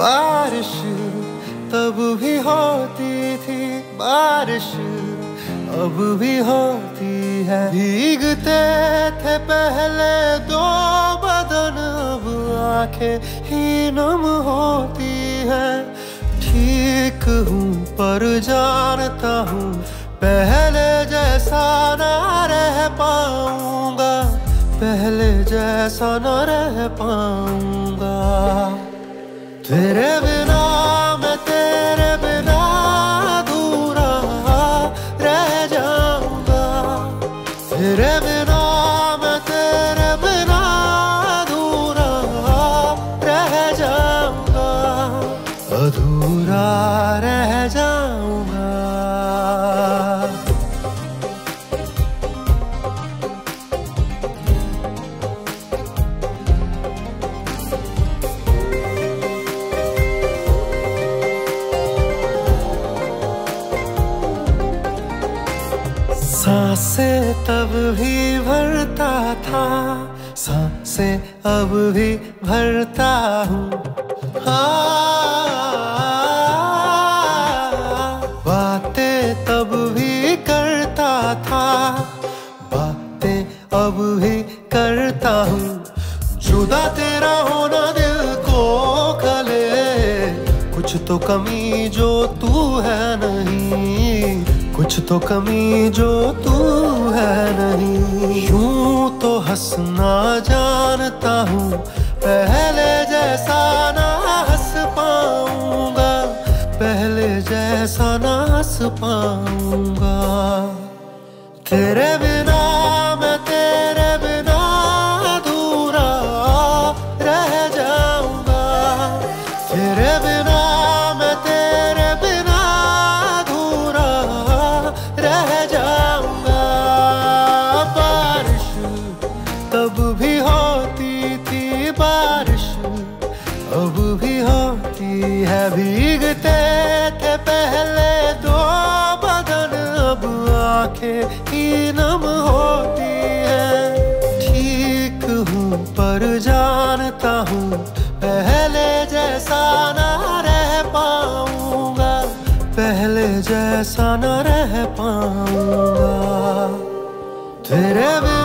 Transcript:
बारिश तब भी होती थी बारिश, अब भी होती है। भीगते थे पहले दो बदन, अब आँखें ही नम होती है। ठीक हूँ, पर जानता हूँ, पहले जैसा ना रह पाऊँगा, पहले जैसा न रह पाऊँगा। तेरे बिना, मैं तेरे बिना अधूरा रह जाऊँगा। तेरे बिना, मैं तेरे बिना अधूरा रह जाऊँगा। अधूरा रह जाऊँगा। साँसें तब भी भरता था, साँसें अब भी भरता हूँ। बातें तब भी करता था, बातें अब भी करता हूँ। जुदा तेरा होना दिल को खले, कुछ तो कमी जो तू है नहीं। कुछ तो कमी जो तू है नहीं। यूँ तो हंसना जानता हूँ, पहले जैसा ना हंस पाऊँगा, पहले जैसा ना हंस पाऊँगा। तेरे बिना, मैं तेरे बिना अधूरा रह जाऊँगा। तेरे बिना सोची है भीगते थे पहले दो बदन, अब आँखें ही नम होती है। ठीक हूँ, पर जानता हूँ, पहले जैसा ना रह पाऊँगा, पहले जैसा ना रह पाऊँगा। तेरे भी